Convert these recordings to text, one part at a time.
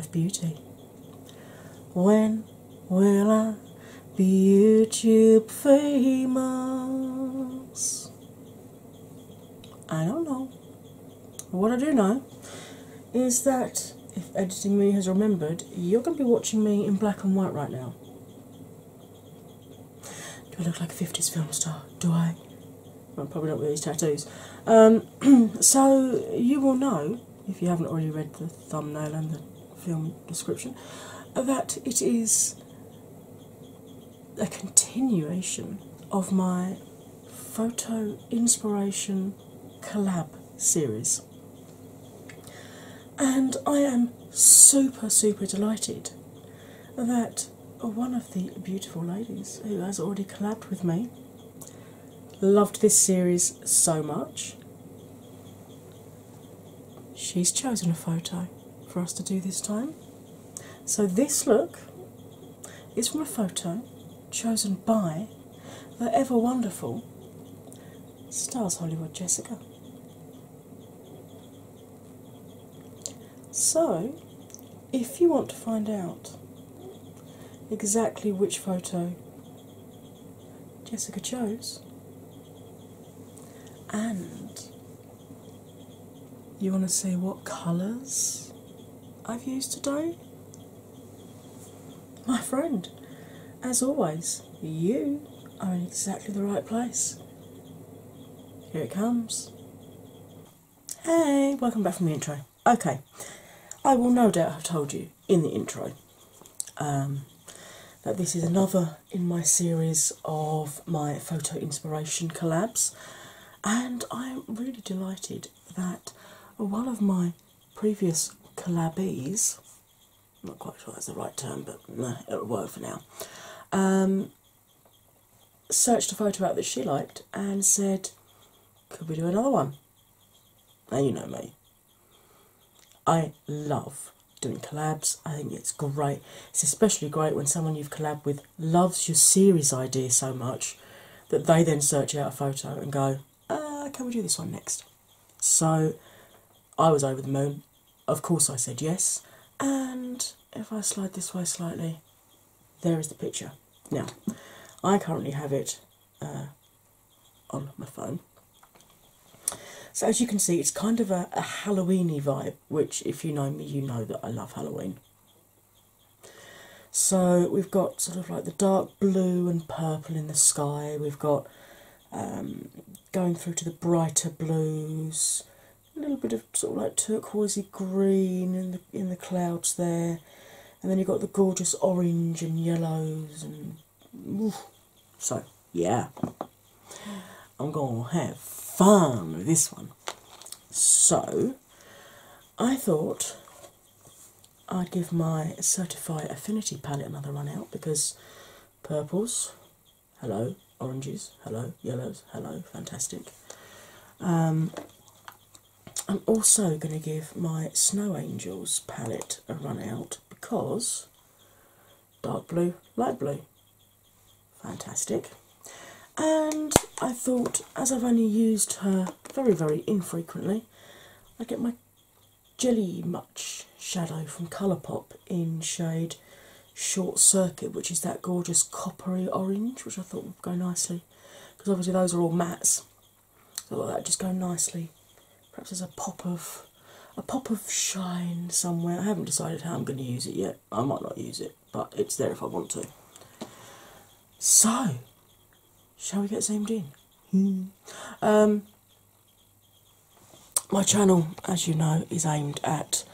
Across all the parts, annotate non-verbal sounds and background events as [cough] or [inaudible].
to 4F Beauty. When will I be YouTube famous? I don't know. What I do know is that if editing me has remembered, you're going to be watching me in black and white right now. Do I look like a 50s film star? Do I? Well, probably not with these tattoos. Um, [clears throat] so you will know, if you haven't already read the thumbnail and the film description, that it is a continuation of my photo inspiration collab series. And I am super, super delighted that one of the beautiful ladies who has already collabed with me loved this series so much. She's chosen a photo for us to do this time. So, this look is from a photo chosen by the ever wonderful Starshollywood Jessica. So, if you want to find out exactly which photo Jessica chose, and you want to see what colours I've used today, my friend, as always, you are in exactly the right place. Here it comes. Hey, welcome back from the intro. Okay, I will no doubt have told you in the intro um, that this is another in my series of my photo inspiration collabs, and I'm really delighted that one of my previous collabees, I'm not quite sure that's the right term, but it'll work for now, um, searched a photo out that she liked and said, Could we do another one? Now you know me. I love doing collabs. I think it's great. It's especially great when someone you've collabed with loves your series idea so much that they then search out a photo and go, uh, can we do this one next? So I was over the moon. Of course, I said yes. And if I slide this way slightly, there is the picture. Now, I currently have it uh, on my phone. So as you can see, it's kind of a, a Halloweeny vibe, which if you know me, you know that I love Halloween. So we've got sort of like the dark blue and purple in the sky. We've got um, going through to the brighter blues, a little bit of sort of like turquoisey green in the in the clouds there, and then you've got the gorgeous orange and yellows and oof. so yeah, I'm gonna have fun with this one. So I thought I'd give my Certify Affinity palette another run out because purples, hello, oranges, hello, yellows, hello, fantastic. Um, I'm also going to give my Snow Angels palette a run out because dark blue, light blue, fantastic. And I thought, as I've only used her very, very infrequently, I get my Jelly Much shadow from Colourpop in shade Short Circuit, which is that gorgeous coppery orange, which I thought would go nicely because obviously those are all mattes. So that just go nicely. Perhaps there's a pop of a pop of shine somewhere. I haven't decided how I'm going to use it yet. I might not use it, but it's there if I want to. So, shall we get zoomed in? Hmm. Um, my channel, as you know, is aimed at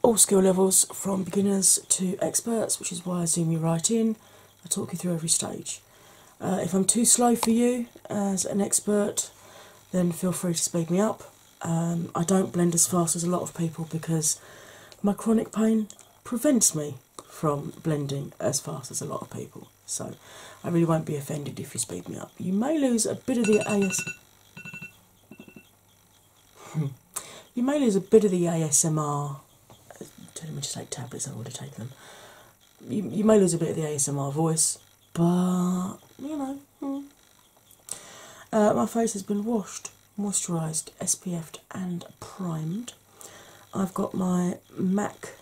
all skill levels from beginners to experts, which is why I zoom you right in. I talk you through every stage. Uh, if I'm too slow for you as an expert, then feel free to speed me up. Um, I don't blend as fast as a lot of people because my chronic pain prevents me from blending as fast as a lot of people. So I really won't be offended if you speed me up. You may lose a bit of the AS. [laughs] you may lose a bit of the ASMR. Telling me to take tablets, I would have taken them. You, you may lose a bit of the ASMR voice, but you know, hmm. uh, my face has been washed moisturised, SPF'd, and primed. I've got my MAC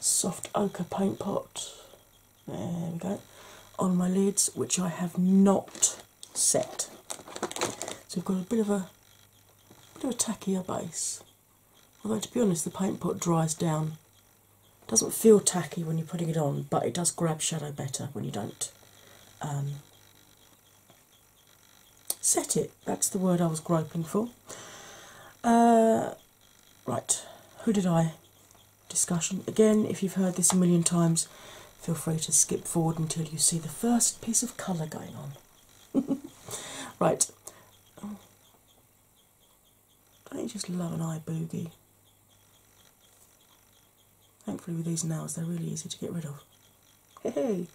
soft ochre paint pot. There we go. On my lids, which I have not set. So we've got a bit of a bit of a tackier base. Although to be honest, the paint pot dries down. It Doesn't feel tacky when you're putting it on, but it does grab shadow better when you don't um, set it. That's the word I was groping for. Uh, right, did I? discussion. Again, if you've heard this a million times, feel free to skip forward until you see the first piece of colour going on. [laughs] right. don't you just love an eye boogie? Thankfully, with these nails, they're really easy to get rid of. Hey,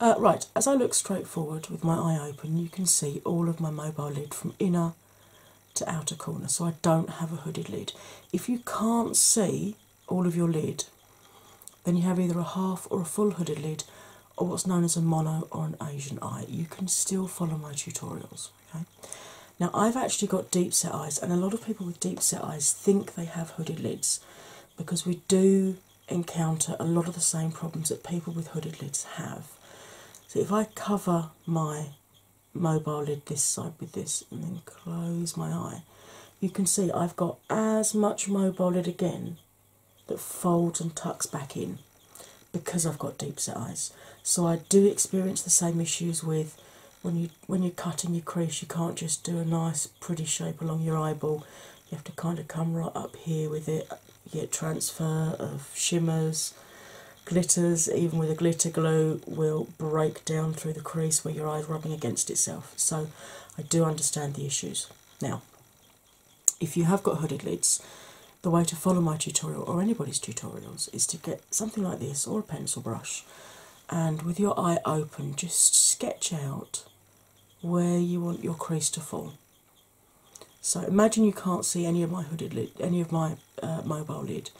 uh, right, as I look straight forward with my eye open, you can see all of my mobile lid from inner to outer corner, so I don't have a hooded lid. If you can't see all of your lid, then you have either a half or a full hooded lid, or what's known as a mono or an Asian eye. You can still follow my tutorials. Okay. Now I've actually got deep set eyes, and a lot of people with deep set eyes think they have hooded lids because we do encounter a lot of the same problems that people with hooded lids have. So if I cover my mobile lid this side with this and then close my eye, you can see I've got as much mobile lid again that folds and tucks back in because I've got deep set eyes. So I do experience the same issues with when you when you're cutting your crease, you can't just do a nice pretty shape along your eyeball. You have to kind of come right up here with it, get transfer of shimmers, glitters, even with a glitter glue, will break down through the crease where your eye is rubbing against itself. So I do understand the issues. Now, if you have got hooded lids, the way to follow my tutorial or anybody's tutorials is to get something like this or a pencil brush and with your eye open, just sketch out where you want your crease to fall. So imagine you can't see any of my hooded lid, any of my uh, mobile lid.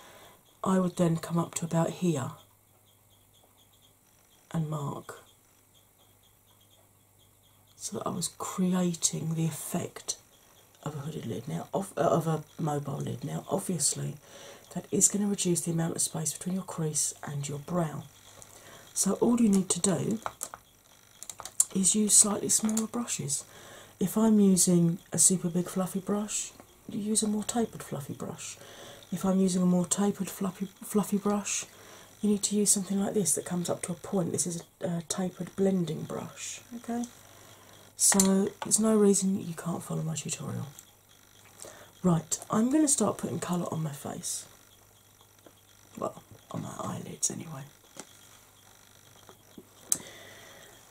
I would then come up to about here and mark. So that I was creating the effect of a hooded lid. Now of, uh, of a mobile lid. Now obviously that is going to reduce the amount of space between your crease and your brow. So all you need to do is use slightly smaller brushes. If I'm using a super big fluffy brush you use a more tapered fluffy brush. If I'm using a more tapered fluffy fluffy brush you need to use something like this that comes up to a point. This is a, a tapered blending brush, okay? So there's no reason you can't follow my tutorial. Right, I'm going to start putting colour on my face. Well, on my eyelids anyway.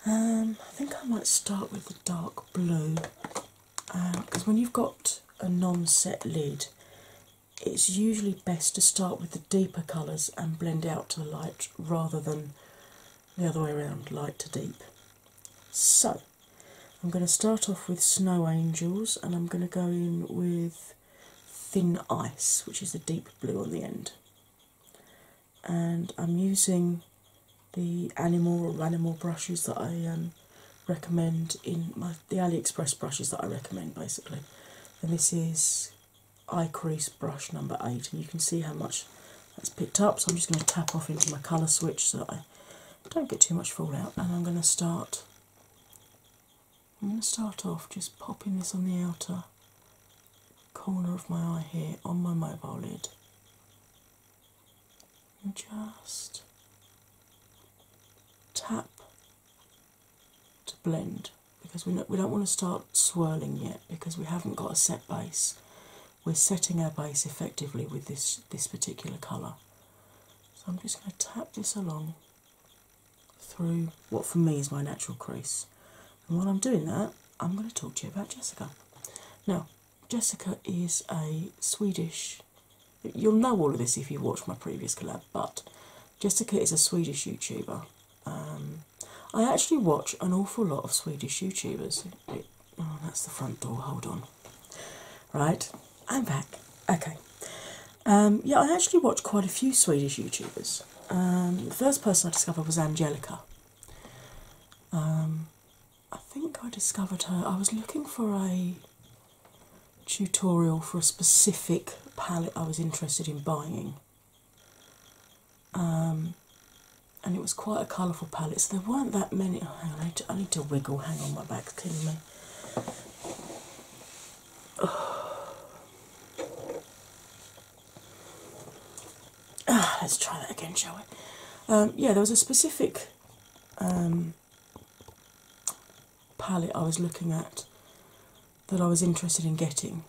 Um, I think I might start with the dark blue because um, when you've got a non set lid, it's usually best to start with the deeper colours and blend out to the light rather than the other way around, light to deep. So, I'm going to start off with Snow Angels and I'm going to go in with Thin Ice, which is the deep blue on the end. And I'm using the animal or animal brushes that I um, recommend in my the AliExpress brushes that I recommend basically. And this is eye crease brush number eight, and you can see how much that's picked up. So I'm just going to tap off into my colour switch so that I don't get too much fallout, and I'm going to start. I'm going to start off just popping this on the outer corner of my eye here on my mobile lid, and just tap to blend because we don't want to start swirling yet because we haven't got a set base we're setting our base effectively with this, this particular colour. So I'm just going to tap this along through what for me is my natural crease. And while I'm doing that, I'm going to talk to you about Jessica. Now, Jessica is a Swedish, you'll know all of this if you watched my previous collab, but Jessica is a Swedish YouTuber. Um, I actually watch an awful lot of Swedish YouTubers. It, oh, that's the front door, hold on. Right, I'm back. Okay. Um, yeah, I actually watch quite a few Swedish YouTubers. Um, the first person I discovered was Angelica. Um, I think I discovered her. I was looking for a tutorial for a specific palette I was interested in buying. Um, and it was quite a colourful palette, so there weren't that many. Oh, hang on, I need, to, I need to wiggle. Hang on, my back's killing me. Let's try that again, shall we? Um, yeah, there was a specific um, palette I was looking at that I was interested in getting,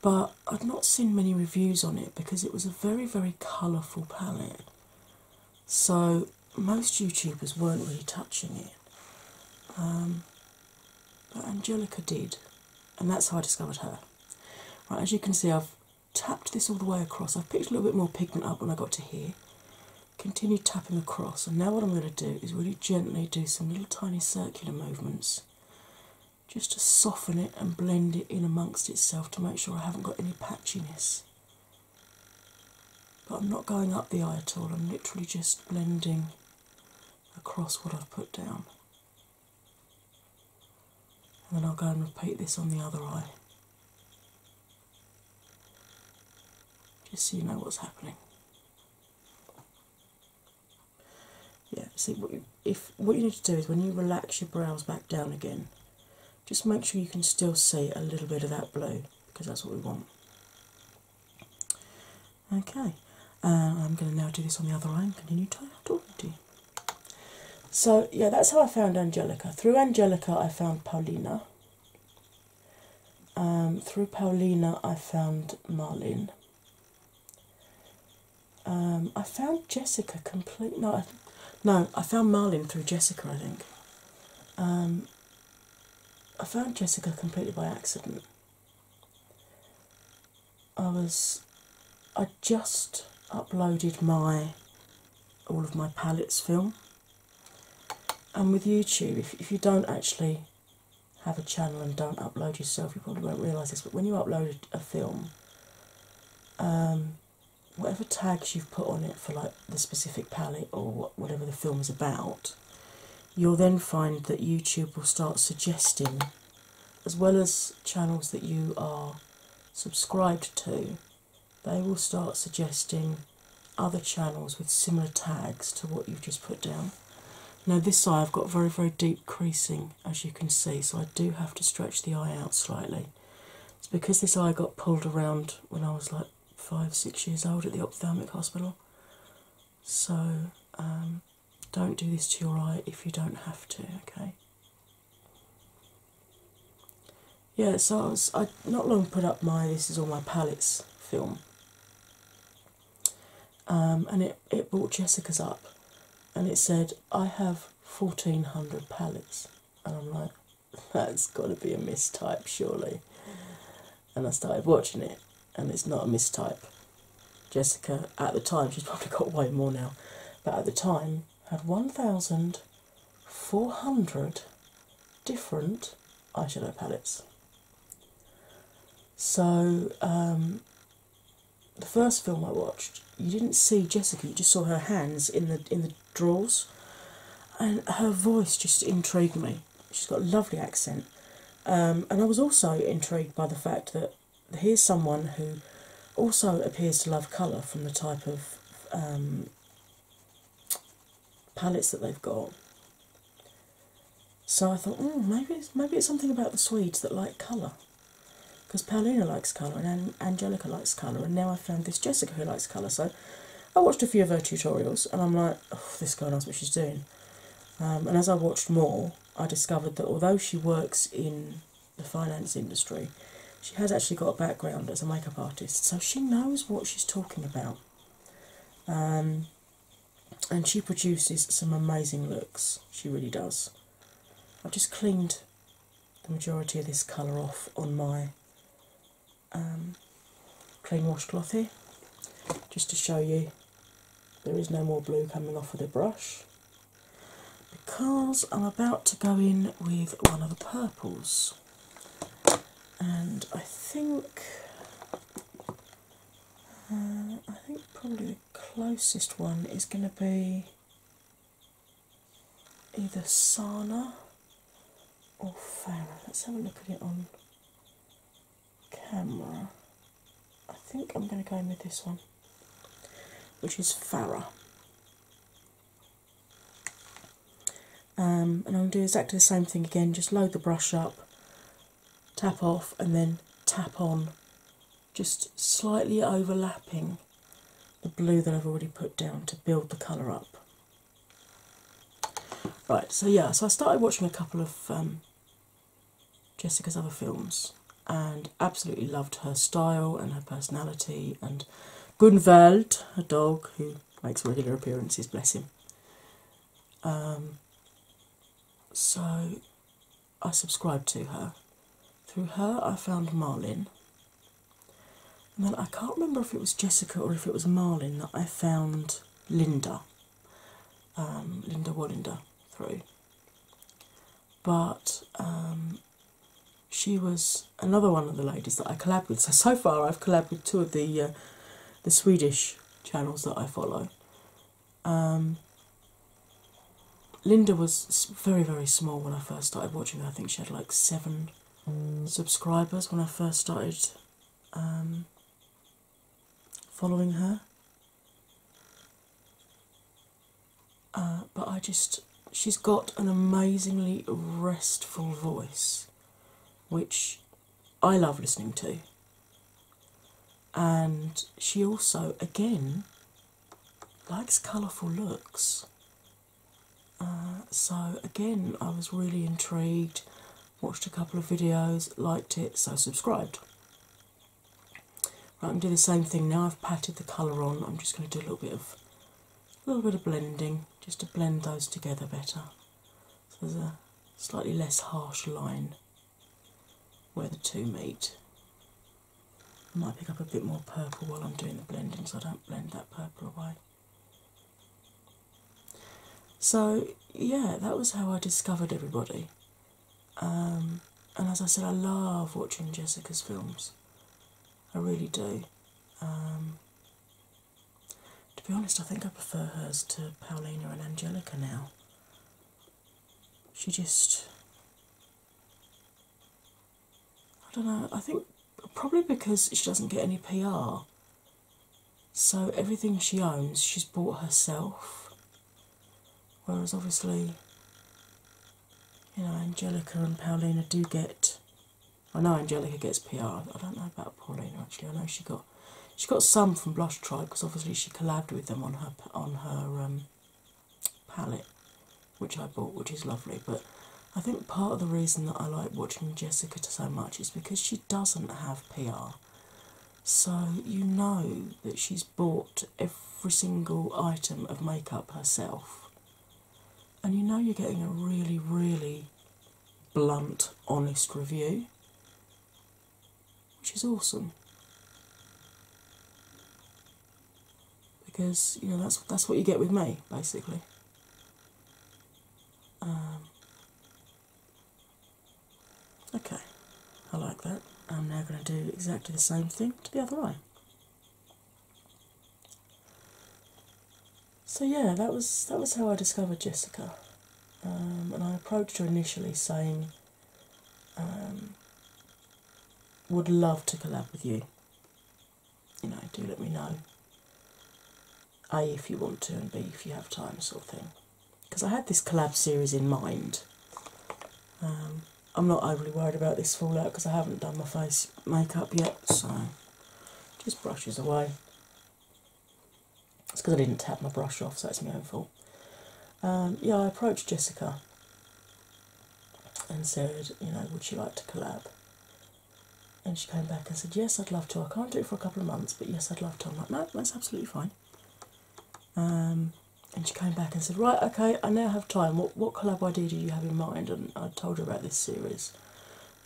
but I'd not seen many reviews on it because it was a very, very colourful palette. So, most YouTubers weren't really touching it. Um, but Angelica did, and that's how I discovered her. Right, as you can see, I've tapped this all the way across. I've picked a little bit more pigment up when I got to here. Continue tapping across, and now what I'm going to do is really gently do some little tiny circular movements just to soften it and blend it in amongst itself to make sure I haven't got any patchiness. But I'm not going up the eye at all, I'm literally just blending across what I've put down. And then I'll go and repeat this on the other eye. Just so you know what's happening. Yeah, see what you, if what you need to do is when you relax your brows back down again, just make sure you can still see a little bit of that blue because that's what we want. Okay, uh, I'm going to now do this on the other eye and continue talking to you. So, yeah, that's how I found Angelica. Through Angelica, I found Paulina. Um, through Paulina, I found Marlene. Um, I found Jessica complete. No, I, no, I found Marlene through Jessica. I think. Um, I found Jessica completely by accident. I was, I just uploaded my all of my palettes film, and with YouTube, if if you don't actually have a channel and don't upload yourself, you probably won't realise this. But when you upload a film, um, whatever tags you've put on it for like the specific palette or whatever the film is about, you'll then find that YouTube will start suggesting, as well as channels that you are subscribed to, they will start suggesting other channels with similar tags to what you've just put down. Now, this eye I've got very, very deep creasing as you can see, so I do have to stretch the eye out slightly. It's because this eye got pulled around when I was like five, six years old at the ophthalmic hospital. So, um, don't do this to your eye if you don't have to, okay? Yeah, so I was I not long put up my this is all my palettes film. Um, and it, it brought Jessica's up and it said, I have fourteen hundred palettes and I'm like, [laughs] that's gotta be a mistype surely. And I started watching it and it's not a mistype. Jessica at the time, [laughs] she's probably got way more now, but at the time had 1,400 different eyeshadow palettes. So, um, the first film I watched, you didn't see Jessica, you just saw her hands in the in the drawers, and her voice just intrigued me. She's got a lovely accent, um, and I was also intrigued by the fact that here's someone who also appears to love colour from the type of um, palettes that they've got. So I thought, mm, maybe it's, maybe it's something about the Swedes that like colour, because Paulina likes colour and Angelica likes colour, and now I found this Jessica who likes colour. So I watched a few of her tutorials, and I'm like, oh, this girl knows what she's doing. Um, and as I watched more, I discovered that although she works in the finance industry, she has actually got a background as a makeup artist, so she knows what she's talking about. Um, and she produces some amazing looks, she really does. I've just cleaned the majority of this colour off on my um, clean washcloth here, just to show you there is no more blue coming off of the brush because I'm about to go in with one of the purples and I think uh, I think probably the closest one is going to be either Sana or Farah. Let's have a look at it on camera, I think I'm going to go in with this one, which is Farah. Um, and I'm going to do exactly the same thing again, just load the brush up, tap off, and then tap on, just slightly overlapping the blue that I've already put down to build the colour up. Right, so yeah, so I started watching a couple of um, Jessica's other films and absolutely loved her style and her personality and Gunvald, a dog who makes regular appearances, bless him. Um, so I subscribed to her. Through her, I found Malin. And then I can't remember if it was Jessica or if it was Malin that I found Linda, um, Linda Wallinder through. But um, she was another one of the ladies that I collabed with. So so far, I've collabed with two of the uh, the Swedish channels that I follow. Um, Linda was very very small when I first started watching her. I think she had like seven subscribers when I first started um, following her. Uh, but I just, she's got an amazingly restful voice, which I love listening to. And she also, again, likes colourful looks. Uh, so, again, I was really intrigued, watched a couple of videos, liked it, so subscribed. Right, I'm do the same thing now. I've patted the colour on. I'm just going to do a little bit of a little bit of blending just to blend those together better. So there's a slightly less harsh line where the two meet. I might pick up a bit more purple while I'm doing the blending so I don't blend that purple away. So, yeah, that was how I discovered everybody. Um, and as I said, I love watching Jessica's films. I really do. Um, to be honest, I think I prefer hers to Paulina and Angelica now. She just. I don't know, I think probably because she doesn't get any PR. So everything she owns, she's bought herself. Whereas obviously, you know, Angelica and Paulina do get. I know Angelica gets PR. I don't know about Paulina actually. I know she got she got some from Blush Tribe because obviously she collabed with them on her on her um, palette, which I bought, which is lovely. But I think part of the reason that I like watching Jessica so much is because she doesn't have PR. So you know that she's bought every single item of makeup herself. And you know you're getting a really, really blunt, honest review, which is awesome. Because you know that's that's what you get with me, basically. Um, okay, I like that. I'm now going to do exactly the same thing to the other eye. So yeah, that was that was how I discovered Jessica, um, and I approached her initially saying, um, "Would love to collab with you. You know, do let me know. A if you want to, and B if you have time, sort of thing." Because I had this collab series in mind. Um, I'm not overly worried about this fallout because I haven't done my face makeup yet, so just brushes away. Because I didn't tap my brush off, so it's my own fault. Um, yeah, I approached Jessica and said, you know, would she like to collab? And she came back and said, yes, I'd love to. I can't do it for a couple of months, but yes, I'd love to. I'm like, no, that's absolutely fine. Um, and she came back and said, right, okay, I now have time. What, what collab idea do you have in mind? And I told her about this series.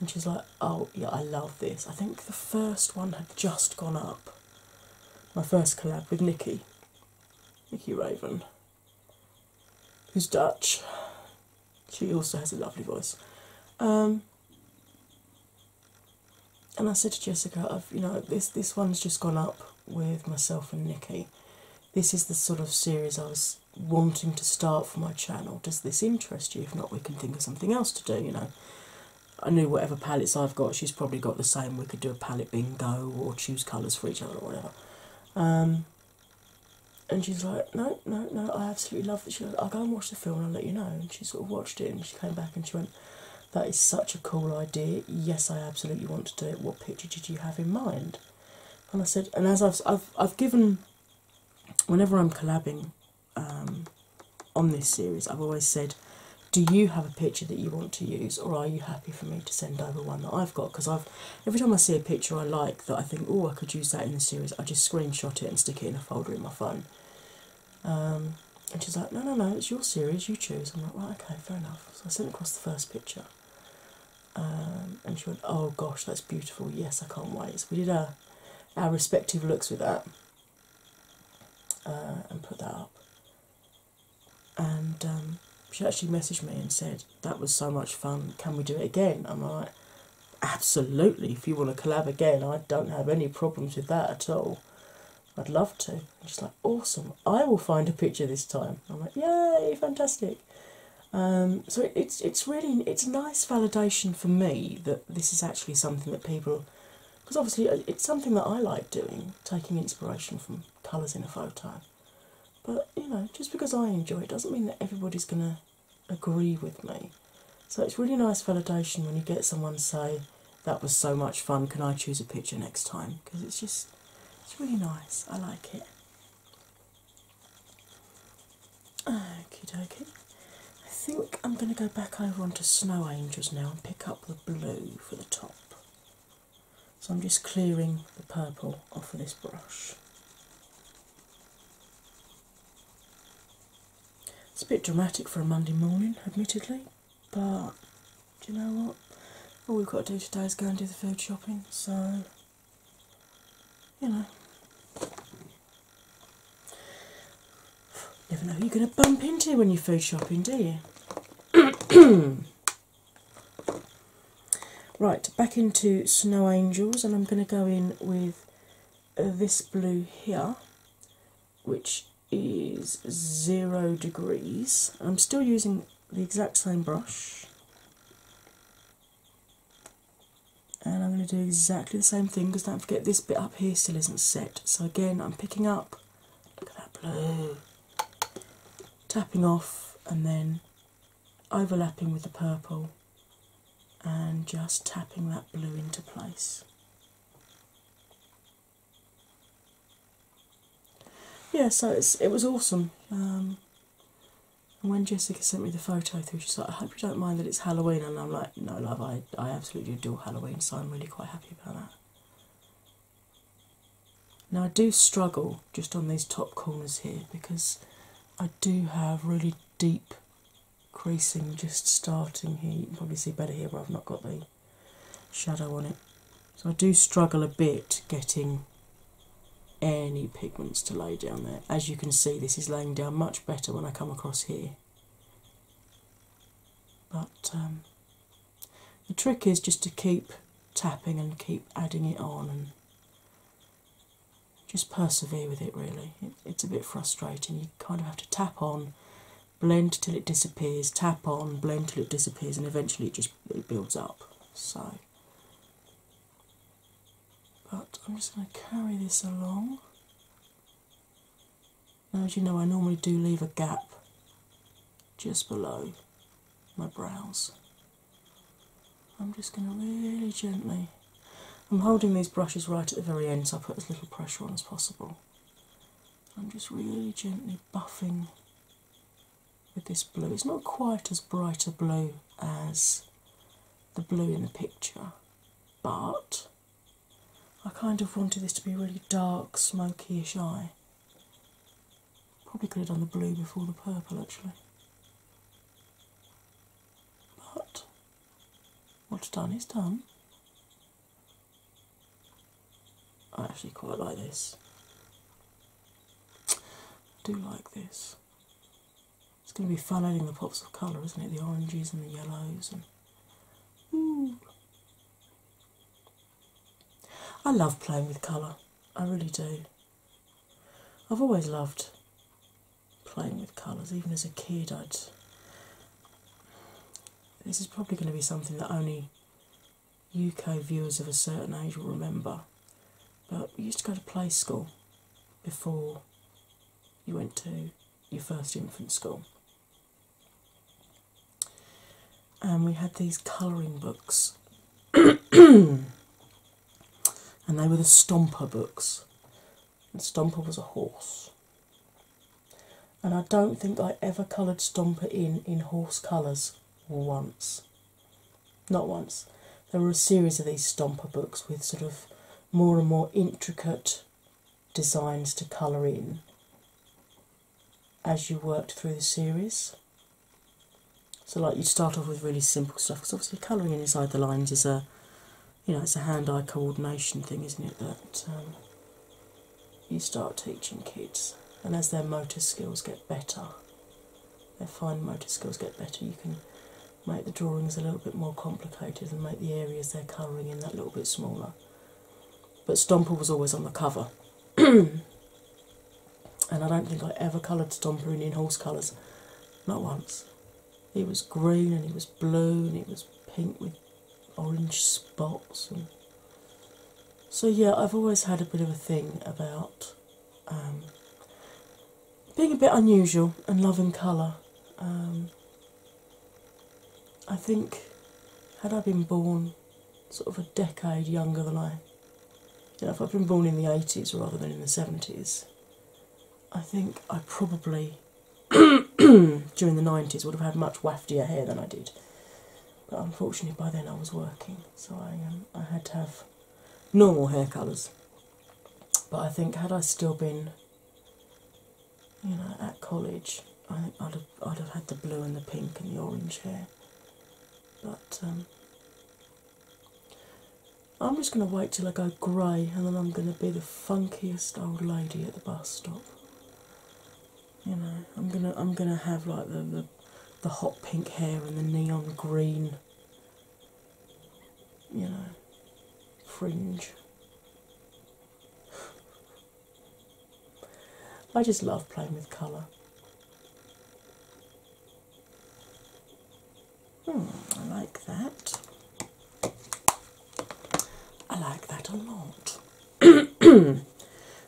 And she's like, oh, yeah, I love this. I think the first one had just gone up. My first collab with Nikki. Nikki Raven, who's Dutch. She also has a lovely voice. Um, and I said to Jessica, I've, you know, this, this one's just gone up with myself and Nikki. This is the sort of series I was wanting to start for my channel. Does this interest you? If not, we can think of something else to do, you know. I knew whatever palettes I've got, she's probably got the same. We could do a palette bingo or choose colours for each other or whatever. Um, and she's like, no, no, no, I absolutely love it. She goes, I'll go and watch the film and I'll let you know. And she sort of watched it and she came back and she went, that is such a cool idea. Yes, I absolutely want to do it. What picture did you have in mind? And I said, and as I've, I've, I've given, whenever I'm collabing um, on this series, I've always said, do you have a picture that you want to use, or are you happy for me to send over one that I've got? Because I've every time I see a picture I like that I think, oh, I could use that in the series, I just screenshot it and stick it in a folder in my phone. Um, and she's like, no, no, no, it's your series, you choose. I'm like, right, okay, fair enough. So I sent across the first picture. Um, and she went, oh gosh, that's beautiful. Yes, I can't wait. So we did our, our respective looks with that uh, and put that up. And um, she actually messaged me and said, that was so much fun. Can we do it again? I'm like, absolutely. If you want to collab again, I don't have any problems with that at all. I'd love to. And she's like, awesome. I will find a picture this time. I'm like, yay, fantastic. Um, so it, it's it's really it's nice validation for me that this is actually something that people because obviously uh, it's something that I like doing, taking inspiration from colours in a photo. But you know, just because I enjoy it doesn't mean that everybody's gonna agree with me. So it's really nice validation when you get someone say, "That was so much fun. Can I choose a picture next time?" Because it's just it's really nice. I like it. Okie dokie. I think I'm going to go back over onto Snow Angels now and pick up the blue for the top. So I'm just clearing the purple off of this brush. It's a bit dramatic for a Monday morning, admittedly, but do you know what? All we've got to do today is go and do the food shopping, so you know. Never know who you're going to bump into when you're food shopping, do you? [clears throat] right, back into Snow Angels, and I'm going to go in with uh, this blue here, which is zero degrees. I'm still using the exact same brush. And I'm going to do exactly the same thing because don't forget this bit up here still isn't set. So again, I'm picking up, look at that blue, tapping off and then overlapping with the purple and just tapping that blue into place. Yeah, so it's, it was awesome. Um, and when Jessica sent me the photo through, she's like, I hope you don't mind that it's Halloween. And I'm like, no, love, I, I absolutely adore Halloween, so I'm really quite happy about that. Now, I do struggle just on these top corners here because I do have really deep creasing just starting here. You can probably see better here where I've not got the shadow on it. So I do struggle a bit getting any pigments to lay down there. As you can see, this is laying down much better when I come across here. But um, the trick is just to keep tapping and keep adding it on and just persevere with it, really. It, it's a bit frustrating. You kind of have to tap on, blend till it disappears, tap on, blend till it disappears, and eventually it just it builds up. So but I'm just going to carry this along. Now, as you know, I normally do leave a gap just below my brows. I'm just going to really gently. I'm holding these brushes right at the very end so I put as little pressure on as possible. I'm just really gently buffing with this blue. It's not quite as bright a blue as the blue in the picture, but I kind of wanted this to be a really dark, smoky-ish eye. Probably could have done the blue before the purple actually. But what's done is done. I actually quite like this. I do like this. It's going to be fun adding the pops of colour, isn't it? The oranges and the yellows and. Ooh. I love playing with colour, I really do. I've always loved playing with colours, even as a kid. I'd. This is probably going to be something that only UK viewers of a certain age will remember, but we used to go to play school before you went to your first infant school. And we had these colouring books, [coughs] and they were the Stomper books. And Stomper was a horse. And I don't think I ever coloured Stomper in in horse colours once. Not once. There were a series of these Stomper books with sort of more and more intricate designs to colour in as you worked through the series. So, like, you'd start off with really simple stuff because obviously, colouring inside the lines is a you know, it's a hand eye coordination thing, isn't it? That um, you start teaching kids, and as their motor skills get better, their fine motor skills get better, you can make the drawings a little bit more complicated and make the areas they're colouring in that little bit smaller. But Stomper was always on the cover. [clears throat] and I don't think I ever coloured Stomper in, horse colours. Not once. He was green and he was blue and he was pink with orange spots. And so, yeah, I've always had a bit of a thing about um, being a bit unusual and loving colour. Um, I think, had I been born sort of a decade younger than I, you know, if I'd been born in the 80s rather than in the 70s, I think I probably, [clears throat] during the 90s, would have had much waftier hair than I did. But unfortunately, by then I was working, so I, um, I had to have normal hair colours. But I think, had I still been, you know, at college, I think I'd have, I'd have had the blue and the pink and the orange hair. But um, I'm just going to wait till I go grey and then I'm going to be the funkiest old lady at the bus stop. You know, I'm gonna I'm gonna have like the, the the hot pink hair and the neon green you know fringe. I just love playing with colour. Hmm, I like that. I like that a lot. [coughs]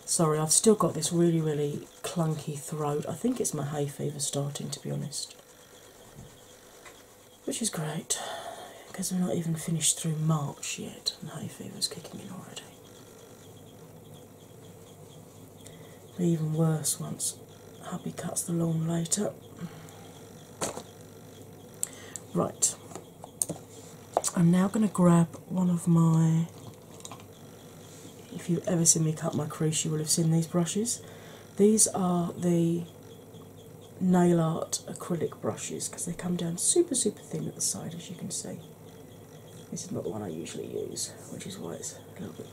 Sorry, I've still got this really, really clunky throat. I think it's my hay fever starting, to be honest. Which is great, because we're not even finished through March yet, and hay fever's kicking in already. Be even worse once hubby cuts the lawn later. Right, I'm now going to grab one of my. If you've ever seen me cut my crease, you will have seen these brushes. These are the nail art acrylic brushes because they come down super, super thin at the side, as you can see. This is not the one I usually use, which is why it's a little bit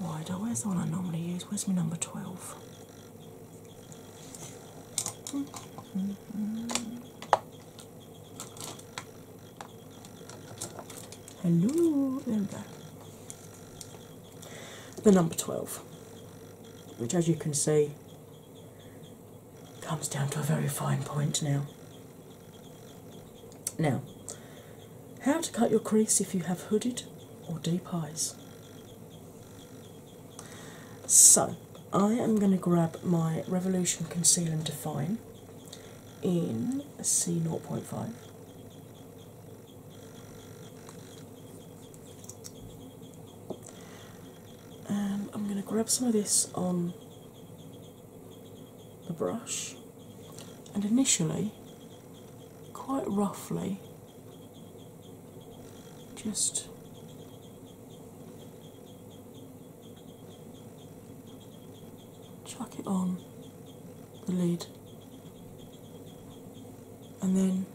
wider. Where's the one I normally use? Where's my number 12? Hello, there we go. The number 12, which as you can see comes down to a very fine point now. Now, how to cut your crease if you have hooded or deep eyes. So, I am going to grab my Revolution Conceal and Define in C0.5. And I'm going to grab some of this on the brush. And initially, quite roughly, just chuck it on the lid. And then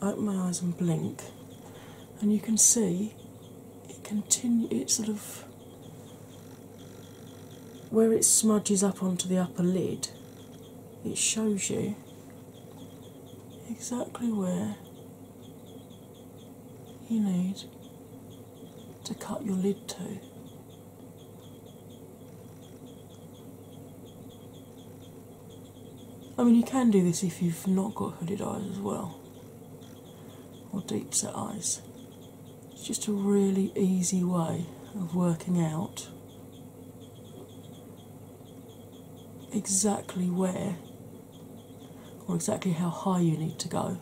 open my eyes and blink. And you can see it continue it sort of where it smudges up onto the upper lid it shows you exactly where you need to cut your lid to. I mean, you can do this if you've not got hooded eyes as well, or deep set eyes. It's just a really easy way of working out exactly where or exactly how high you need to go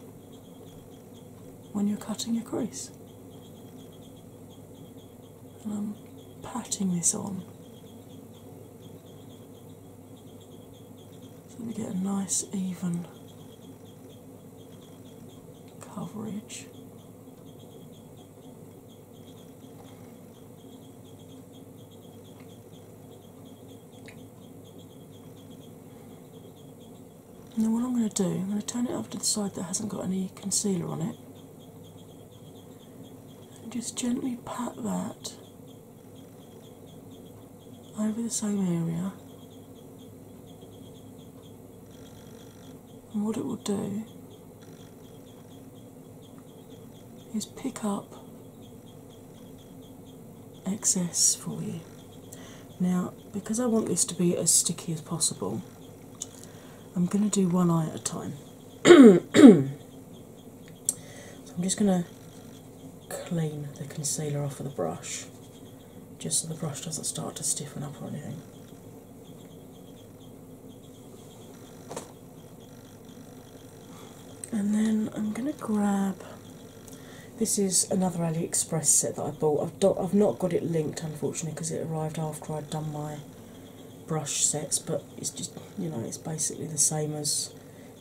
when you're cutting your crease. And I'm patting this on so we get a nice even coverage. And then what I'm going to do, I'm going to turn it over to the side that hasn't got any concealer on it. And just gently pat that over the same area. And what it will do is pick up excess for you. Now, because I want this to be as sticky as possible, I'm going to do one eye at a time. [clears throat] so I'm just going to clean the concealer off of the brush just so the brush doesn't start to stiffen up or anything. And then I'm going to grab this is another AliExpress set that I bought. I've, do, I've not got it linked unfortunately because it arrived after I'd done my brush sets, but it's just you know it's basically the same as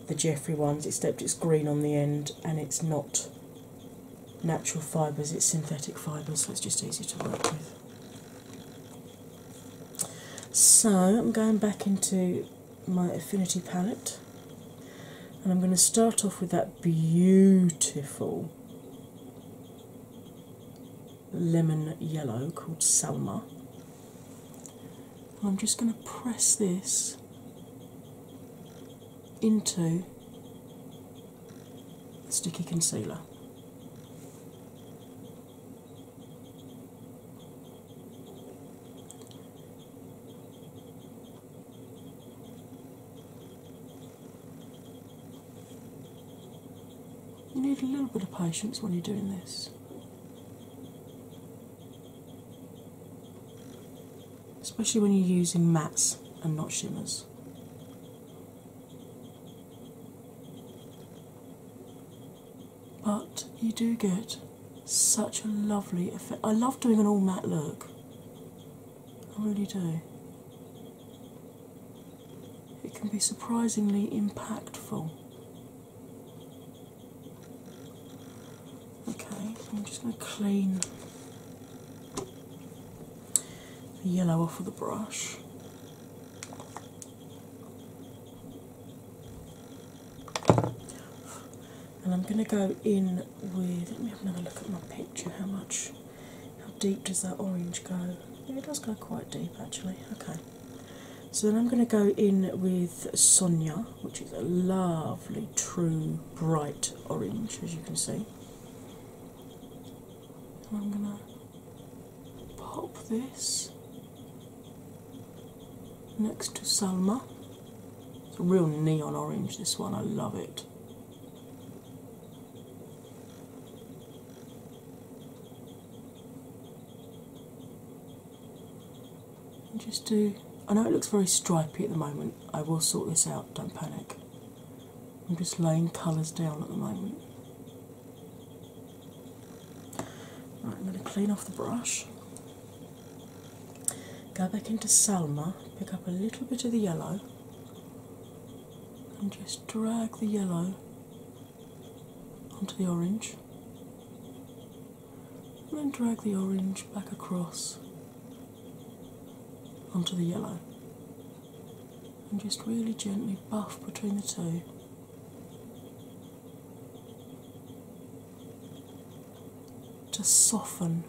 the Jeffree ones, except it's green on the end and it's not natural fibres, it's synthetic fibres, so it's just easy to work with. So I'm going back into my affinity palette and I'm going to start off with that beautiful lemon yellow called Salma. I'm just going to press this into the sticky concealer. You need a little bit of patience when you're doing this. Especially when you're using mattes and not shimmers. But you do get such a lovely effect. I love doing an all matte look. I really do. It can be surprisingly impactful. Okay, I'm just going to clean yellow off of the brush. And I'm going to go in with, let me have another look at my picture. How much, how deep does that orange go? Yeah, it does go quite deep actually. Okay. So then I'm going to go in with Sonia, which is a lovely, true, bright orange, as you can see. And I'm going to pop this next to Salma. It's a real neon orange, this one, I love it. Just do, I know it looks very stripy at the moment, I will sort this out, don't panic. I'm just laying colours down at the moment. Right, I'm going to clean off the brush. Go back into Salma, pick up a little bit of the yellow, and just drag the yellow onto the orange, and then drag the orange back across onto the yellow, and just really gently buff between the two. To soften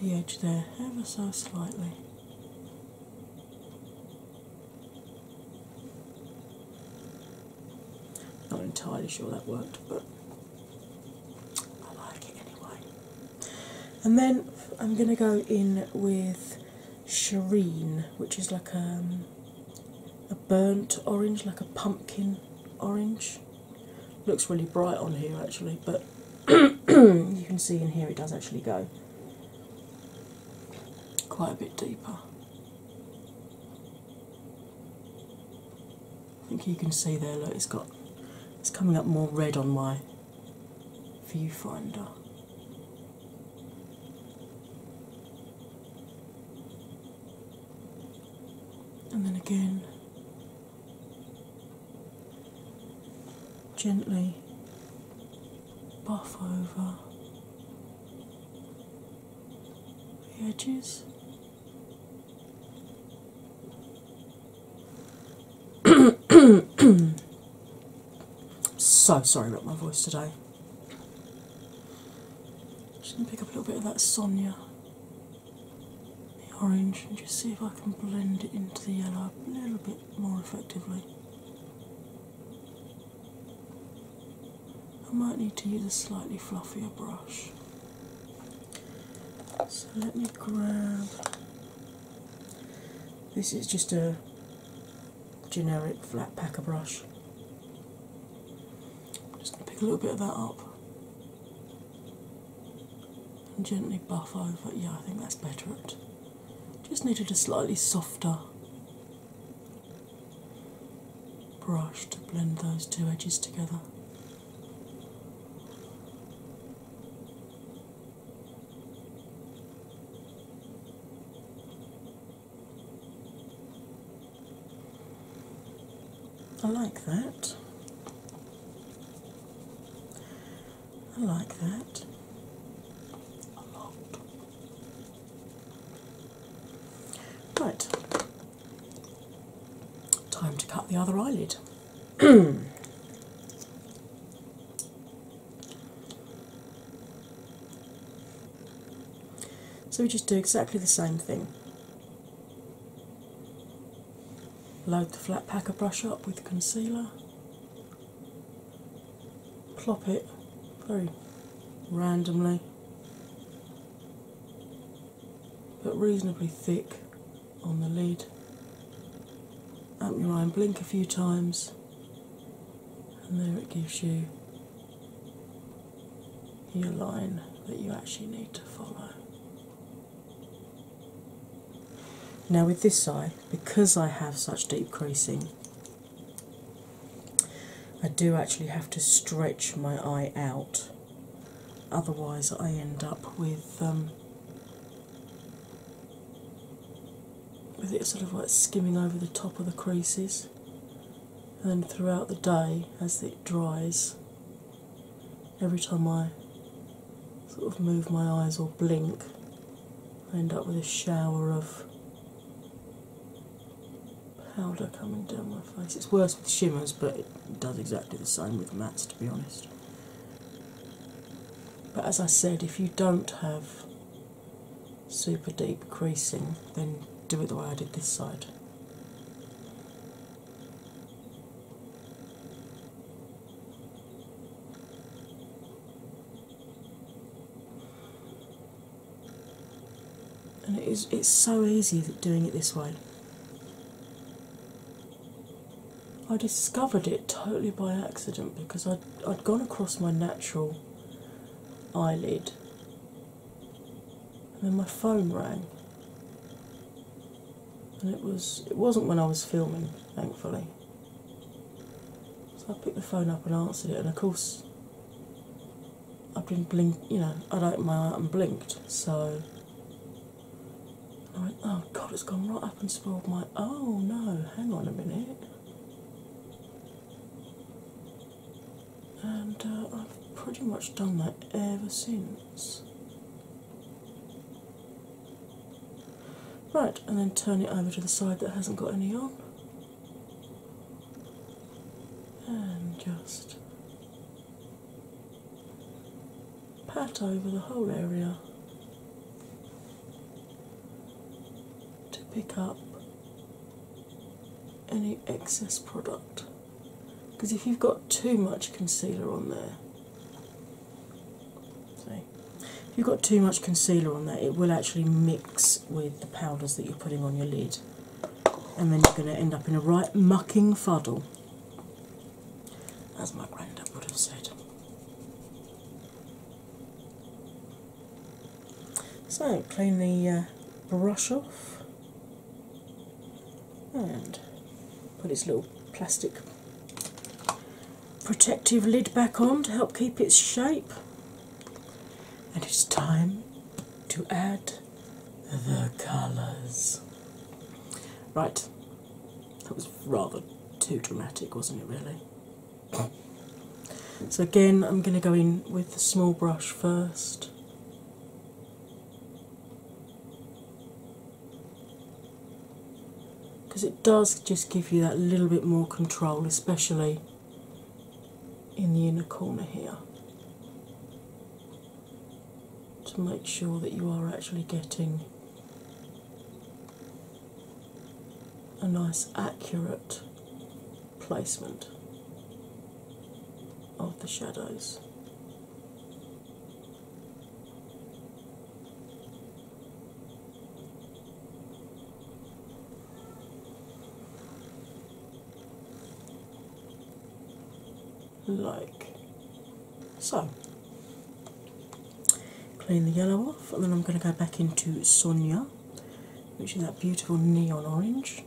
the edge there ever so slightly. Not entirely sure that worked, but I like it anyway. And then I'm going to go in with Shireen, which is like a, um, a burnt orange, like a pumpkin orange. Looks really bright on here actually, but [clears throat] you can see in here it does actually go quite a bit deeper. I think you can see there, look, it's got it's coming up more red on my viewfinder. And then again, gently buff over the edges. [coughs] so sorry about my voice today. Just gonna pick up a little bit of that Sonia, the orange, and just see if I can blend it into the yellow a little bit more effectively. I might need to use a slightly fluffier brush. So let me grab. This is just a generic flat packer brush. Just gonna pick a little bit of that up and gently buff over. Yeah, I think that's better. It just needed a slightly softer brush to blend those two edges together. I like that. I like that. A lot. Right. Time to cut the other eyelid. [clears throat] so we just do exactly the same thing. Load the flat packer brush up with concealer. Plop it very randomly, but reasonably thick on the lid. Open your eye and blink a few times, and there it gives you your line that you actually need to follow. Now, with this eye, because I have such deep creasing, I do actually have to stretch my eye out, otherwise, I end up with. Um, with it sort of like skimming over the top of the creases, and then throughout the day, as it dries, every time I sort of move my eyes or blink, I end up with a shower of powder coming down my face. It's worse with shimmers, but it does exactly the same with mattes, to be honest. But as I said, if you don't have super deep creasing, then do it the way I did this side. And it is it's so easy doing it this way. I discovered it totally by accident because I'd, I'd gone across my natural eyelid and then my phone rang. And it was it wasn't when I was filming, thankfully. So I picked the phone up and answered it and of course I've been blink you know, I'd opened my eye and blinked, so I went, Oh god, it's gone right up and spoiled my oh no, hang on a minute. And uh, I've pretty much done that ever since. Right, and then turn it over to the side that hasn't got any on, and just pat over the whole area to pick up any excess product. Because if you've got too much concealer on there, see, if you've got too much concealer on there, it will actually mix with the powders that you're putting on your lid, and then you're going to end up in a right mucking fuddle, as my granddad would have said. So, clean the uh, brush off. And put its little plastic protective lid back on to help keep its shape. And it's time to add the colours. Right, that was rather too dramatic, wasn't it, really? [coughs] So, again, I'm going to go in with the small brush first. Because it does just give you that little bit more control, especially in the inner corner here, to make sure that you are actually getting a nice, accurate placement of the shadows. Like so. Clean the yellow off, and then I'm going to go back into Sonia, which is that beautiful neon orange.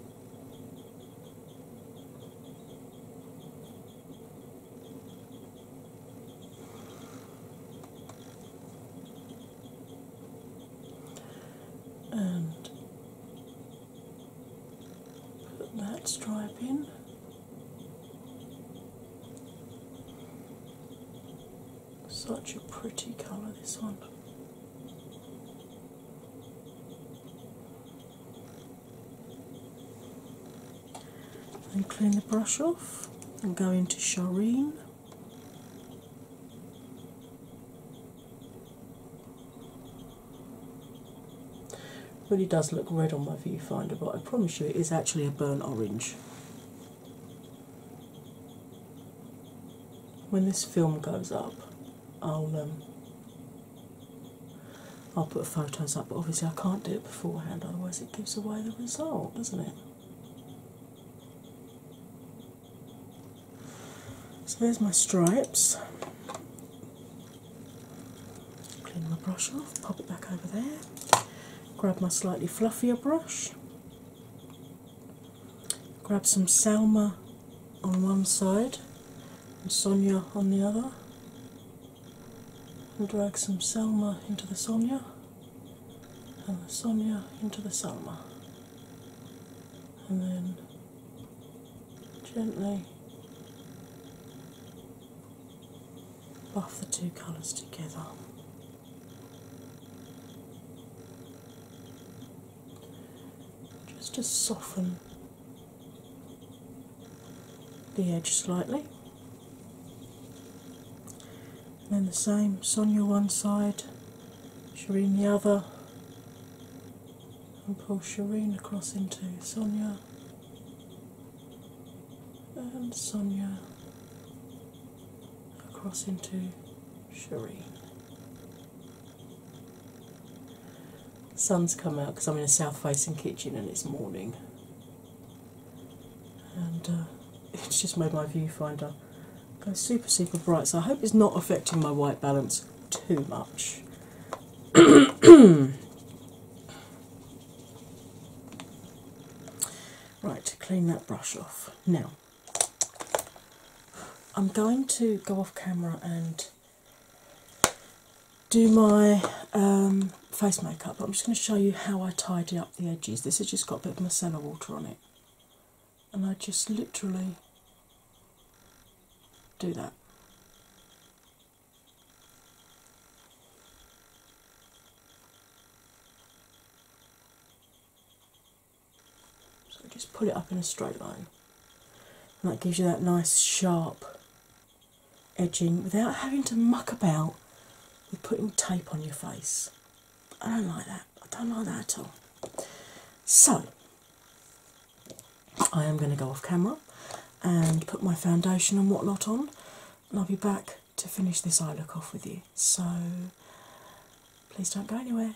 and put that stripe in. Such a pretty colour, this one. And clean the brush off and go into Shireen. really does look red on my viewfinder, but I promise you it is actually a burnt orange. When this film goes up, I'll um, I'll put photos up, but obviously I can't do it beforehand, otherwise it gives away the result, doesn't it? There's my stripes. Clean my brush off, pop it back over there. Grab my slightly fluffier brush, grab some Selma on one side and Sonia on the other, and drag some Selma into the Sonia and the Sonia into the Selma, and then gently buff the two colours together. just to soften the edge slightly. And then the same, Sonia one side, Shireen the other, and pull Shireen across into Sonia, and Sonia across into Shireen. sun's come out because I'm in a south facing kitchen and it's morning. And uh, [laughs] it's just made my viewfinder go super, super bright. So I hope it's not affecting my white balance too much. [coughs] right, clean that brush off. Now, I'm going to go off camera and do my um, face makeup, I'm just going to show you how I tidy up the edges. This has just got a bit of micellar water on it, and I just literally do that. So just pull it up in a straight line, and that gives you that nice sharp edging without having to muck about with putting tape on your face. I don't like that. I don't like that at all. So, I am going to go off camera and put my foundation and whatnot on, and I'll be back to finish this eye look off with you. So, please don't go anywhere.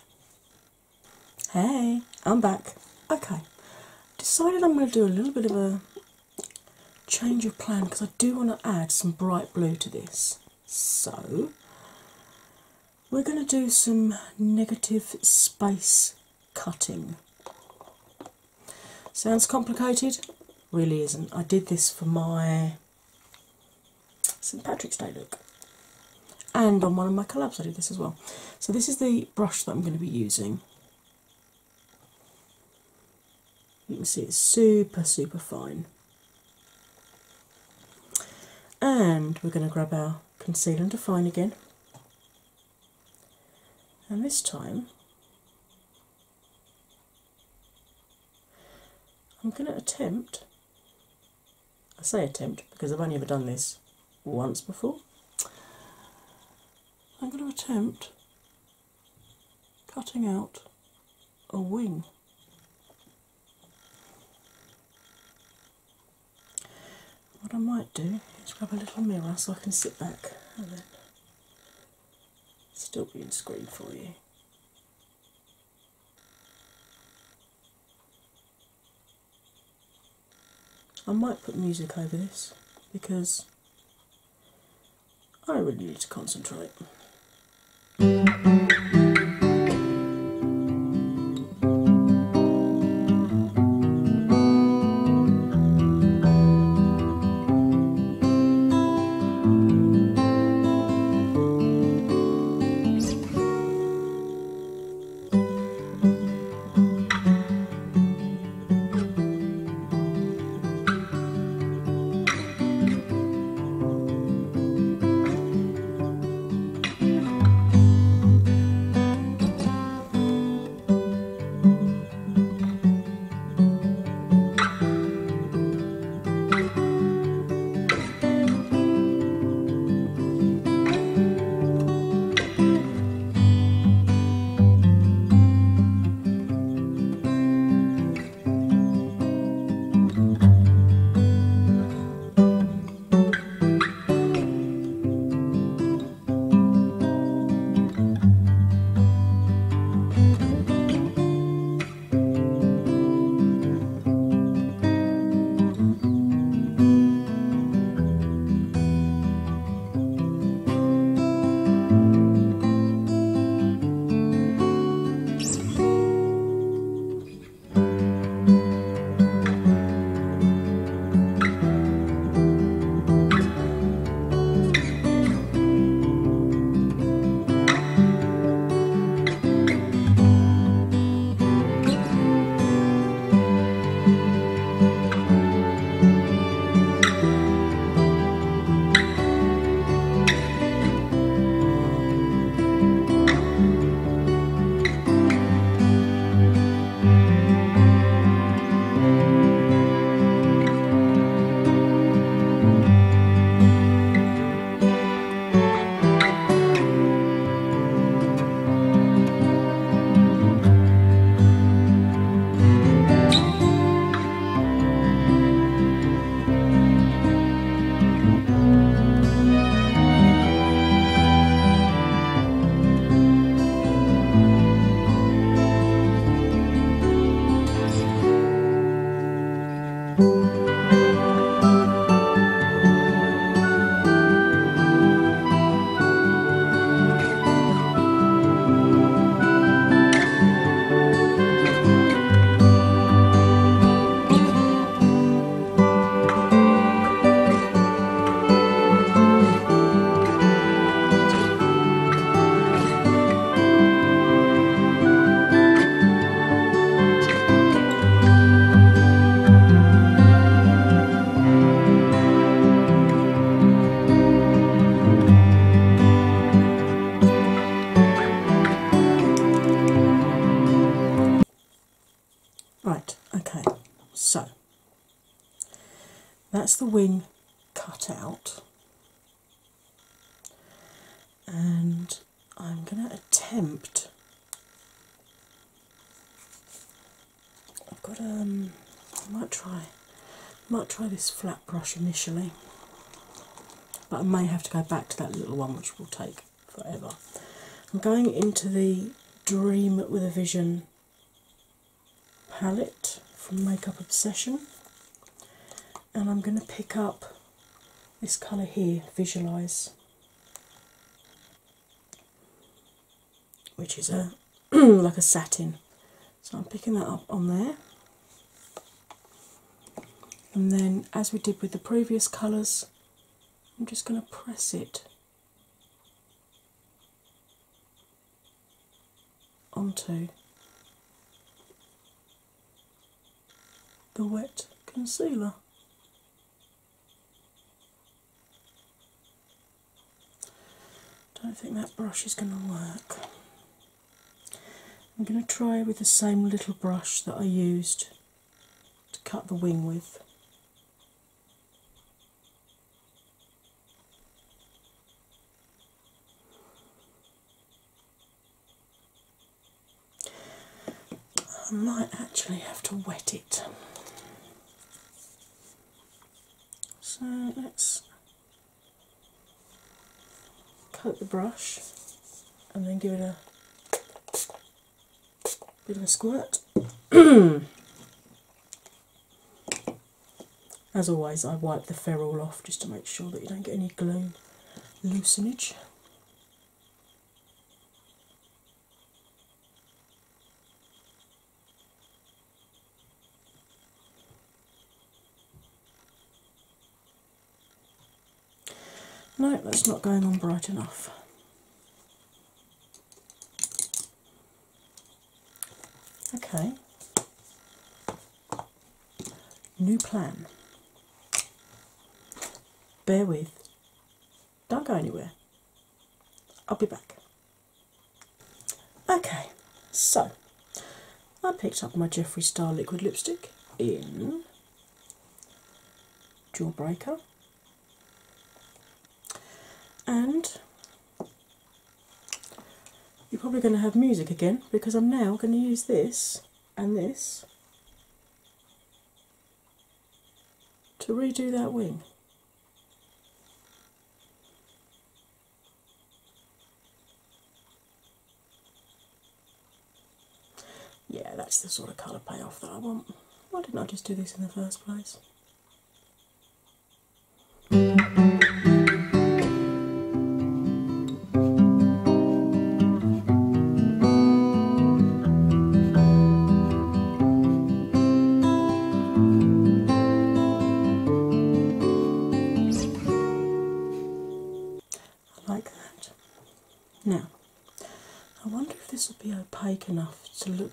Hey, I'm back. Okay, decided I'm going to do a little bit of a change of plan because I do want to add some bright blue to this. So, we're going to do some negative space cutting. Sounds complicated? Really isn't. I did this for my St. Patrick's Day look. And on one of my collabs, I did this as well. So, this is the brush that I'm going to be using. You can see it's super, super fine. And we're going to grab our conceal and define again. And this time, I'm going to attempt, I say attempt because I've only ever done this once before. I'm going to attempt cutting out a wing. What I might do grab a little mirror so I can sit back and then still be in screen for you. I might put music over this because I really need to concentrate. That's the wing cut out, and I'm going to attempt. I've got um, I might try, might try this flat brush initially, but I may have to go back to that little one, which will take forever. I'm going into the Dream with a Vision palette from Makeup Obsession, and I'm going to pick up this colour here, Visualize. which is a [clears throat] like a satin. So I'm picking that up on there. And then, as we did with the previous colours, I'm just going to press it onto the wet concealer. I don't think that brush is going to work. I'm going to try with the same little brush that I used to cut the wing with. I might actually have to wet it. So let's coat the brush and then give it a bit of a squirt. [clears throat] As always, I wipe the ferrule off just to make sure that you don't get any glue loosenage. No, that's not going on bright enough. Okay. New plan. Bear with. Don't go anywhere. I'll be back. Okay, so I picked up my Jeffree Star liquid lipstick in Jawbreaker and you're probably going to have music again because I'm now going to use this and this to redo that wing. Yeah, that's the sort of colour payoff that I want. Why didn't I just do this in the first place?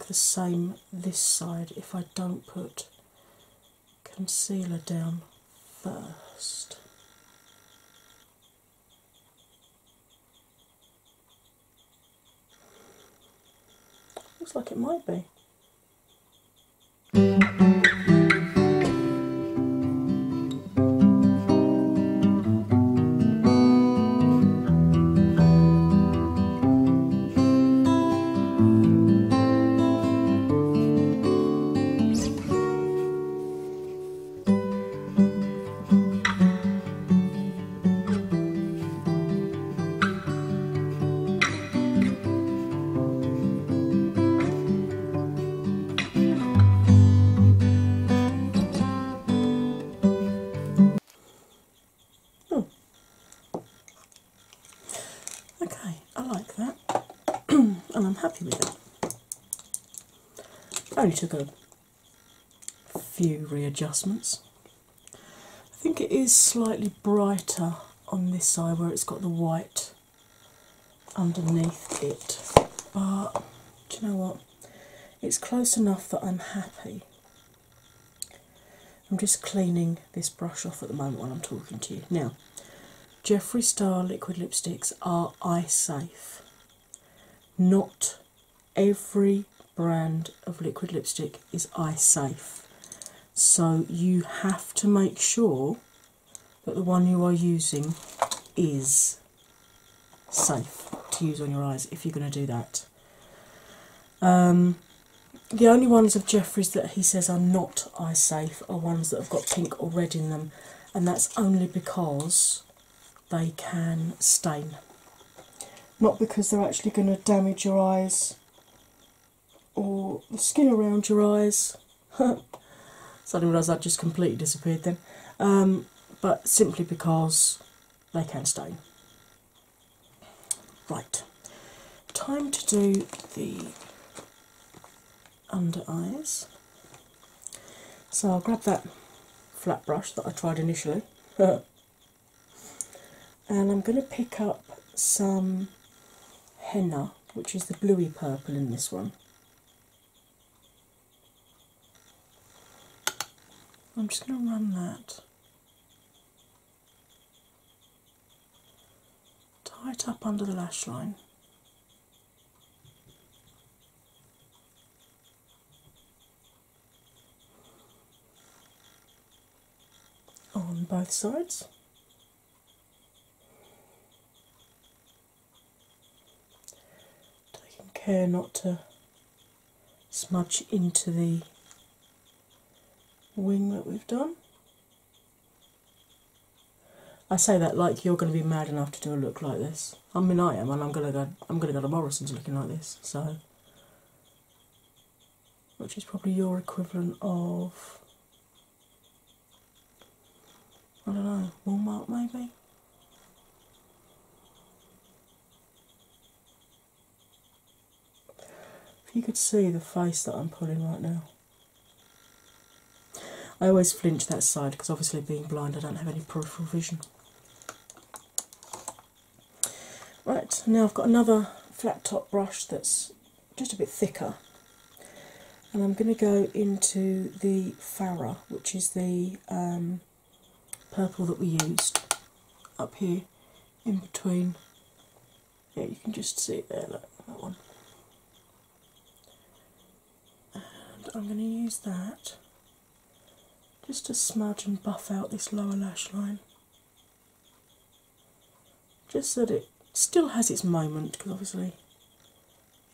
The same this side if I don't put concealer down first. Looks like it might be. Happy with it. Only took a few readjustments. I think it is slightly brighter on this side where it's got the white underneath it, but do you know what? It's close enough that I'm happy. I'm just cleaning this brush off at the moment while I'm talking to you. Now, Jeffree Star liquid lipsticks are eye safe. Not every brand of liquid lipstick is eye safe. So you have to make sure that the one you are using is safe to use on your eyes if you're going to do that. Um, the only ones of Jeffree's that he says are not eye safe are ones that have got pink or red in them, and that's only because they can stain. Not because they're actually going to damage your eyes or the skin around your eyes. [laughs] Suddenly realised that just completely disappeared then. Um, but simply because they can stain. Right, time to do the under eyes. So I'll grab that flat brush that I tried initially [laughs] and I'm going to pick up some henna, which is the bluey purple in this one. I'm just going to run that tight up under the lash line. On both sides. Taking care not to smudge into the wing that we've done. I say that like you're going to be mad enough to do a look like this. I mean, I am, and I'm going to go. I'm going to go to Morrison's looking like this. So, which is probably your equivalent of I don't know Walmart maybe. If you could see the face that I'm pulling right now. I always flinch that side because obviously being blind I don't have any peripheral vision. Right, now I've got another flat top brush that's just a bit thicker, and I'm going to go into the Farah, which is the um, purple that we used up here in between. Yeah, you can just see it there, look, that one. And I'm going to use that just to smudge and buff out this lower lash line. Just so that it still has its moment, because obviously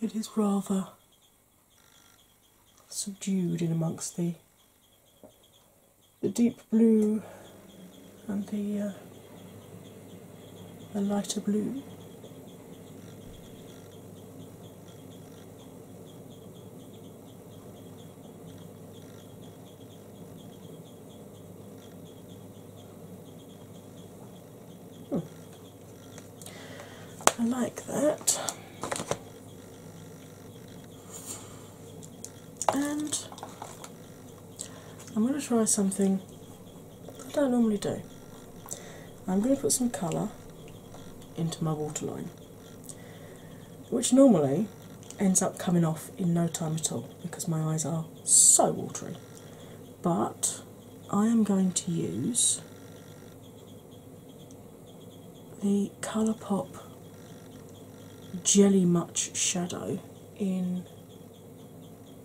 it is rather subdued in amongst the the deep blue and the uh, the lighter blue. Like that. And I'm going to try something that I don't normally do. I'm going to put some colour into my waterline, which normally ends up coming off in no time at all because my eyes are so watery. But I am going to use the Colourpop Jelly Much Shadow in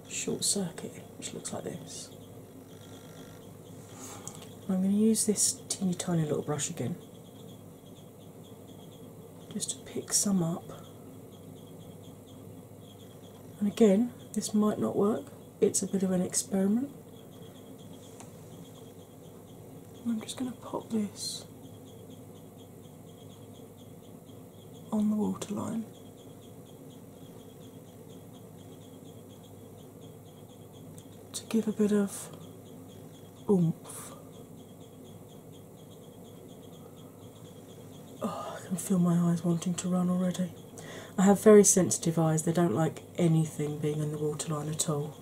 Short Circuit, which looks like this. I'm going to use this teeny tiny little brush again just to pick some up. And again, this might not work, it's a bit of an experiment. I'm just going to pop this on the waterline. Give a bit of oomph. Oh, I can feel my eyes wanting to run already. I have very sensitive eyes, they don't like anything being in the waterline at all.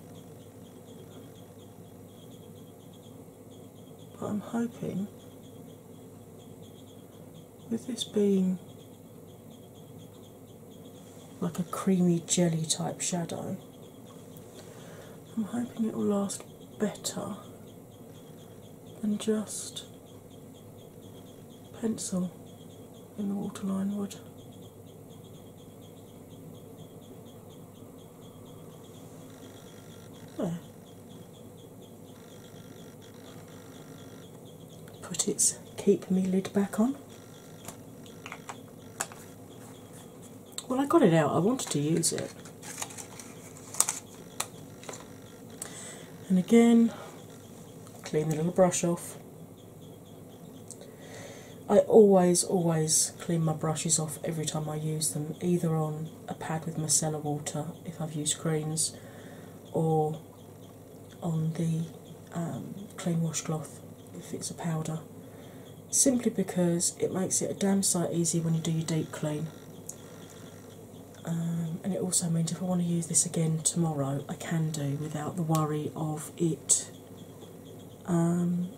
But I'm hoping, with this being like a creamy jelly type shadow, I'm hoping it will last better than just pencil in the waterline would. There. Put its keep me lid back on. Well, I got it out, I wanted to use it. And again, clean the little brush off. I always, always clean my brushes off every time I use them, either on a pad with micellar water if I've used greens, or on the um, clean washcloth if it's a powder. Simply because it makes it a damn sight easier when you do your deep clean. Um, and it also means if I want to use this again tomorrow, I can do without the worry of it um,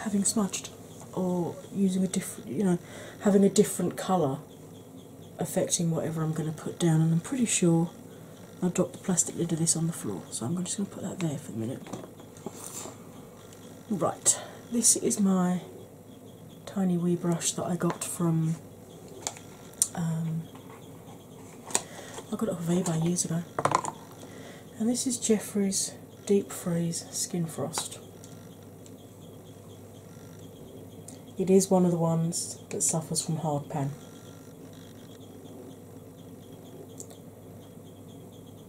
having smudged or using a different, you know, having a different colour affecting whatever I'm going to put down. And I'm pretty sure I dropped the plastic lid of this on the floor, so I'm just going to put that there for a minute. Right, this is my tiny wee brush that I got from. Um, I got it off eBay years ago, and this is Jeffree's Deep Freeze Skin Frost. It is one of the ones that suffers from hard pan.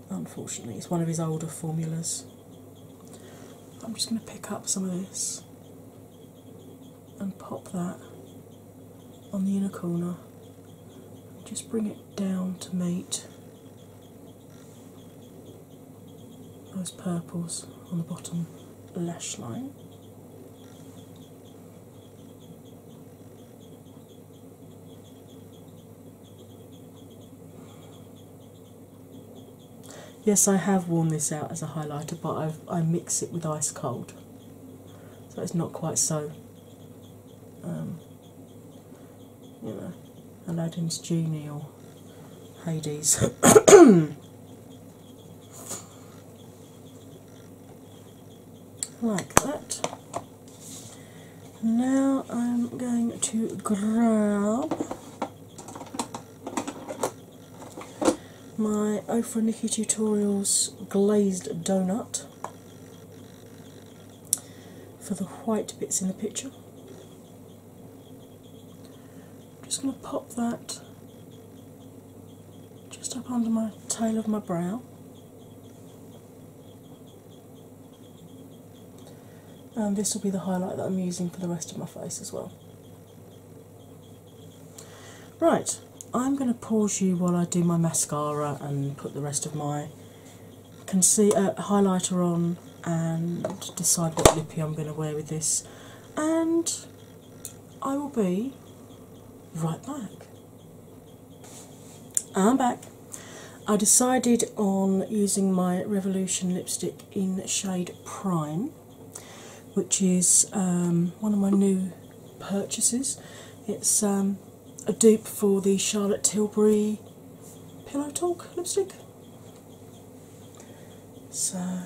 Unfortunately, it's one of his older formulas. I'm just going to pick up some of this and pop that on the inner corner. Just bring it down to meet those purples on the bottom lash line. Yes, I have worn this out as a highlighter, but I've, I mix it with ice cold, so it's not quite so, um, you know, Aladdin's genie or Hades. [coughs] like that. Now I'm going to grab my Ofra Nikkie Tutorials glazed donut for the white bits in the picture. I'm just going to pop that just up under my tail of my brow. And this will be the highlight that I'm using for the rest of my face as well. Right, I'm going to pause you while I do my mascara and put the rest of my concealer uh, highlighter on and decide what lippy I'm going to wear with this. And I will be right back. I'm back. I decided on using my Revolution lipstick in shade Prime, which is um, one of my new purchases. It's um, a dupe for the Charlotte Tilbury Pillow Talk lipstick. So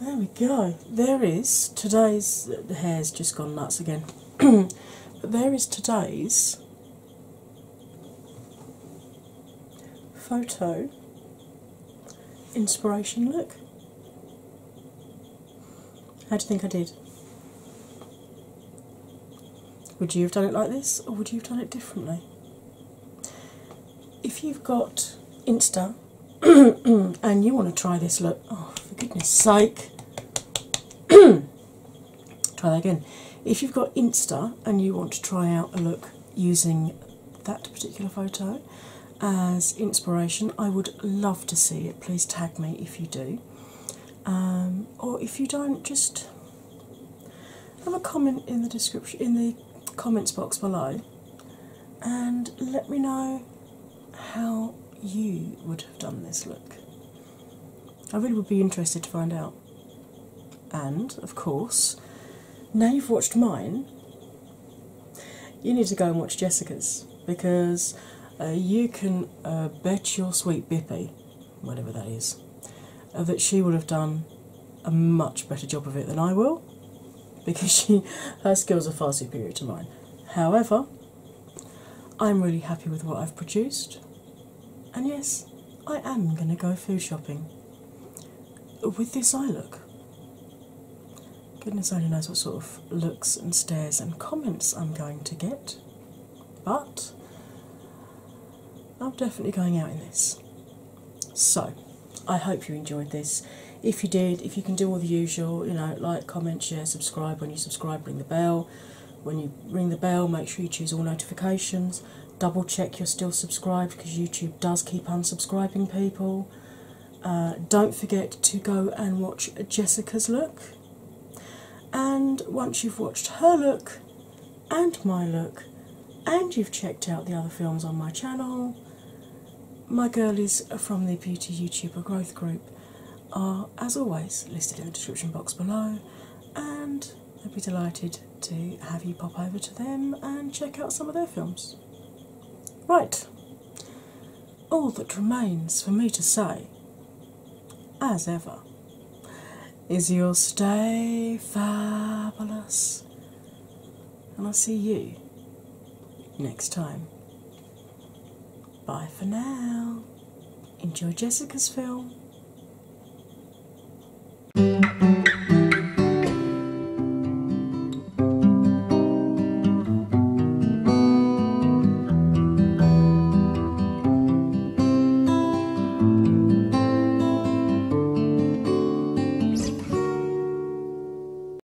there we go. There is today's. Hair's just gone nuts again. [clears throat] but there is today's photo inspiration look. How do you think I did? Would you have done it like this or would you have done it differently? If you've got Insta [clears throat] and you want to try this look, oh, for goodness sake, [clears throat] try that again. If you've got Insta and you want to try out a look using that particular photo as inspiration, I would love to see it. Please tag me if you do. Um, or if you don't, just have a comment in the description in the comments box below and let me know how you would have done this look. I really would be interested to find out. And, of course, now you've watched mine, you need to go and watch Jessica's because uh, you can uh, bet your sweet Bippy, whatever that is, uh, that she would have done a much better job of it than I will because she her skills are far superior to mine. However, I'm really happy with what I've produced, and yes, I am going to go food shopping with this eye look. Goodness only knows what sort of looks and stares and comments I'm going to get, but I'm definitely going out in this. So, I hope you enjoyed this. If you did, if you can do all the usual, you know, like, comment, share, subscribe. When you subscribe, ring the bell. When you ring the bell, make sure you choose all notifications. Double check you're still subscribed because YouTube does keep unsubscribing people. Uh, don't forget to go and watch Jessica's look. And once you've watched her look, and my look, and you've checked out the other films on my channel, my girlies from the Beauty YouTuber Growth Group are, as always, listed in the description box below, and I'd be delighted to have you pop over to them and check out some of their films. Right, all that remains for me to say, as ever, is your stay fabulous. And I'll see you next time. Bye for now. Enjoy Jessica's film.